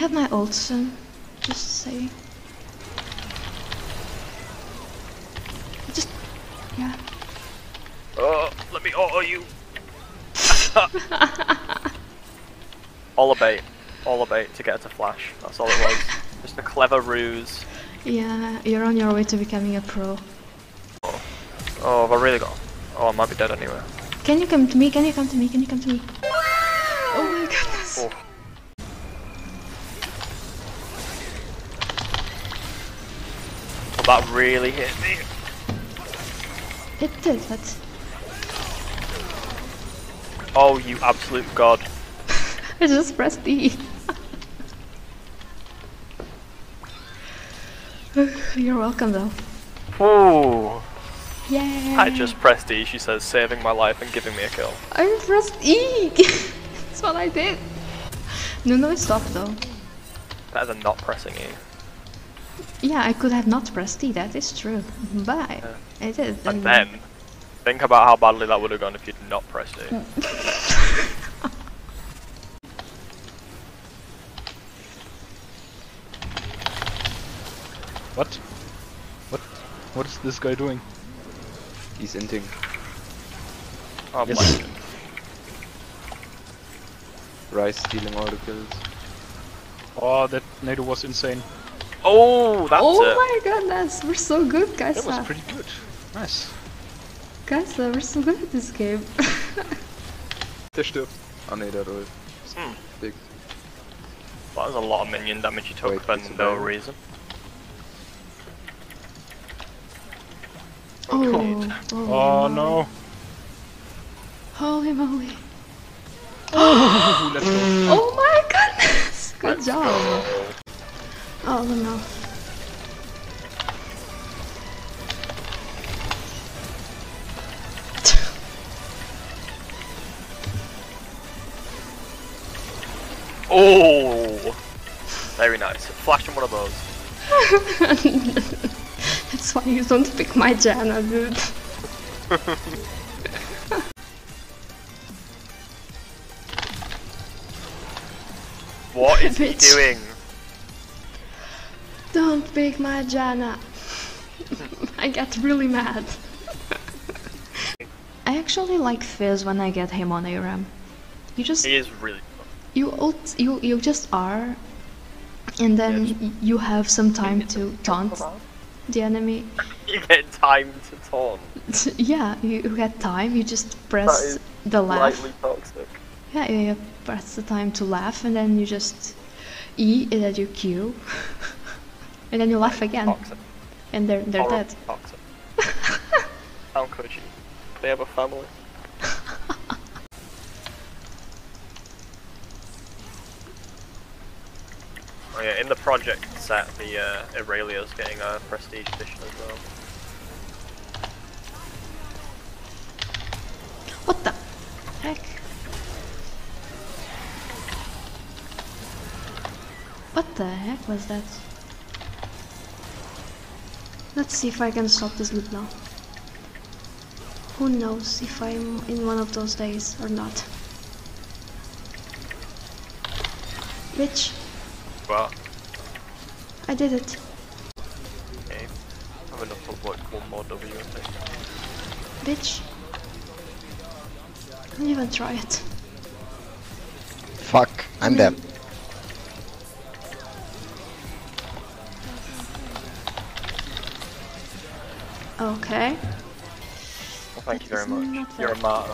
have my ult soon? Just say. Just yeah. Oh, let me auto you. all a bait. All a bait to get her to flash. That's all it was. Just a clever ruse. Yeah, you're on your way to becoming a pro. Oh, have I really got? Oh, I might be dead anyway. Can you come to me? Can you come to me? Can you come to me? Oh my goodness. Oh. That really hit me. It did, but Oh, you absolute god. I just pressed E. You're welcome though. Ooh. Yay! I just pressed E, she says, saving my life and giving me a kill. I pressed E! That's what I did. No, no, stop though. Better than not pressing E. Yeah, I could have not pressed E, that is true. But I, I did. And then, think about how badly that would have gone if you'd not pressed E. What? What? What is this guy doing? He's inting. Oh, Yes. my- Rice stealing all the kills. Oh, that NATO was insane. Oh, that's oh it. my goodness, we're so good, guys. That was pretty good. Nice. Kai'Sa, we're so good at this game. Der stirbt. Ah ne, der rollt. Hmm. Big. That was a lot of minion damage you took Wait, for no bird. reason. oh, Oh no. Holy moly. Ooh. Oh my goodness! Good job. Oh no. Oh, very nice. Flash him one of those. That's why you don't pick my Janna, dude. What is he doing? Don't pick my Janna. I get really mad. I actually like Fizz when I get him on ARAM. You just He is really. you ult, you you just are, and then Yes. you have some time to taunt the enemy. You get time to taunt. yeah, you, you get time. You just press the laugh. Slightly toxic. Yeah, yeah, you press the time to laugh, and then you just E and then you Q, and then you laugh again, Toxic. and they're they're dead. Toxic. How could you? They have a family. oh yeah, in the project set, the uh, Aurelia's getting a prestige edition as well. What the heck? What the heck was that? Let's see if I can stop this loop now. Who knows if I'm in one of those days or not. Bitch, But I did it. okay, have enough to work one more W. I think. Bitch. Don't even try it. Fuck, I'm dead. Okay. Well, thank you very much. not You're a fair. martyr.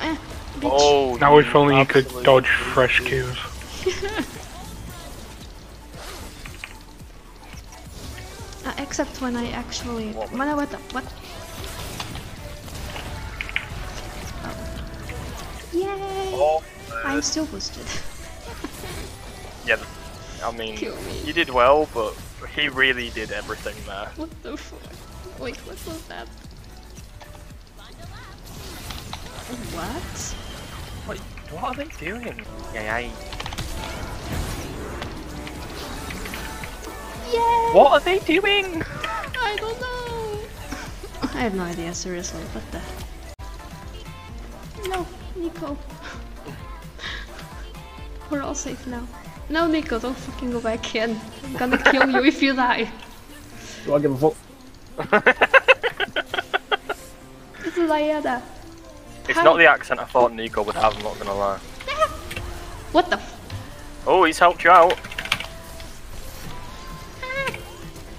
Eh, bitch. Oh, Now if only you could dodge brute. fresh queues. Uh, except when I actually. What? When I what the what? Oh. Yay! Oh, I'm still boosted. yeah. I mean, me. you did well, but he really did everything there. what the fuck? Wait, what was that? What? What, what are they doing? Yeah, Yay! What are they doing? I don't know. I have no idea, seriously. What the? No, Nico. We're all safe now. No, Nico, don't fucking go back in. I'm gonna kill you if you die. Do I give a fuck? This is Ayada. Uh, it's not the accent I thought Nico would have, I'm not gonna lie. What the f- Oh, he's helped you out.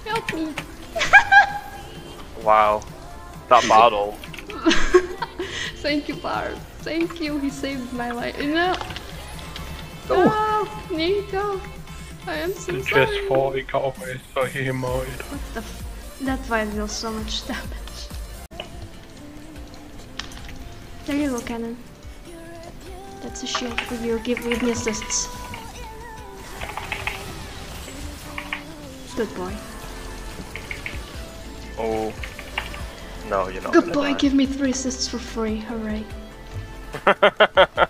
Help me. Wow. That battle. Thank you, Bard. Thank you, he saved my life. You know? Oh. No! Nico! I am so Just sorry. thought he got away, so he emoted. What the f- That fight deals so much damage. There you go, Cannon. That's a shield for you. Give give me assists. Good boy. Oh. No, you're not. Good boy, die. give me three assists for free. Hooray.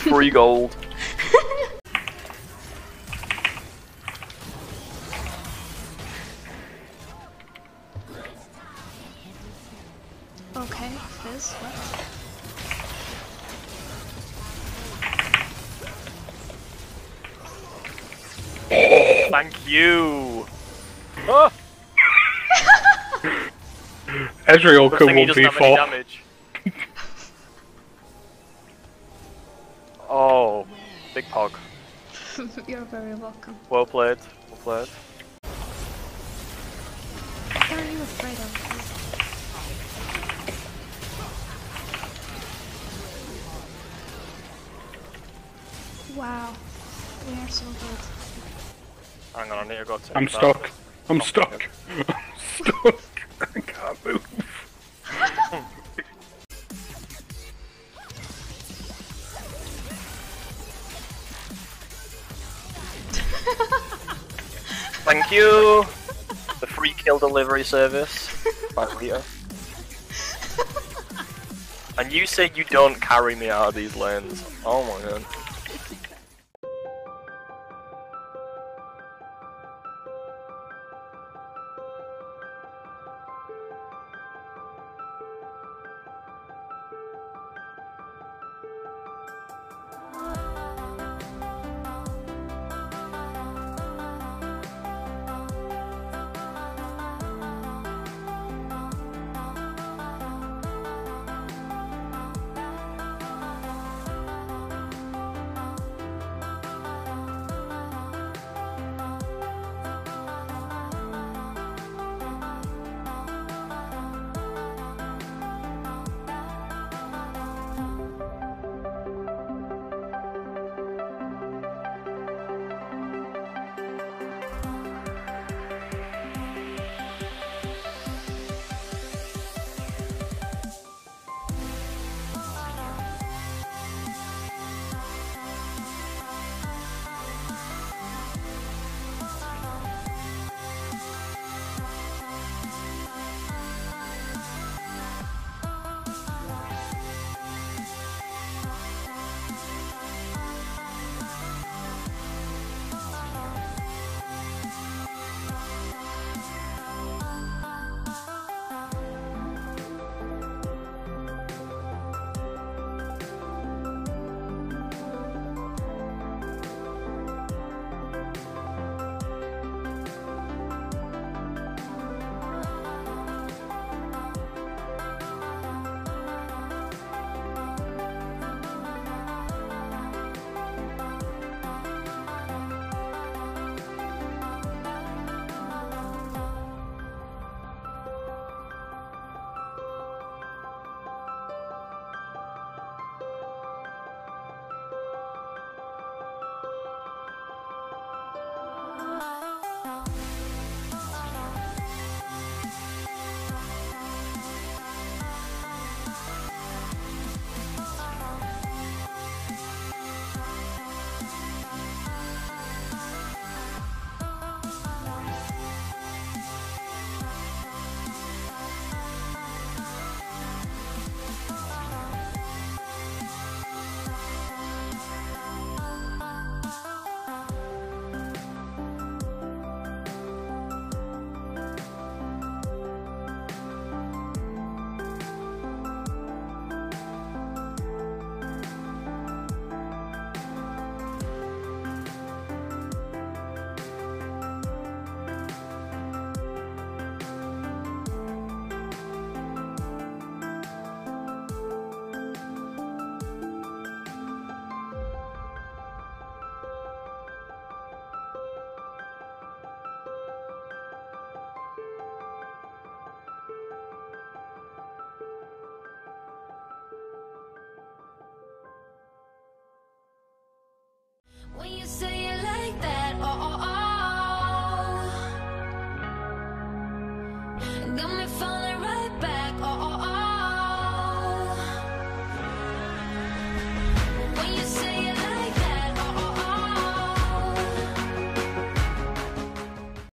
Free gold. Okay, Fizz, what? Thank you. Oh, Ezreal good could thing he doesn't have any 1v4. damage. oh, big pog. You're very welcome. Well played. Well played. What are you afraid of? Wow, we are so good. Hang on, I need to go take I'm that. stuck. I'm stuck. I'm stuck. I can't move. Thank you. The free kill delivery service by Rita. And you say you don't carry me out of these lanes. Oh my god.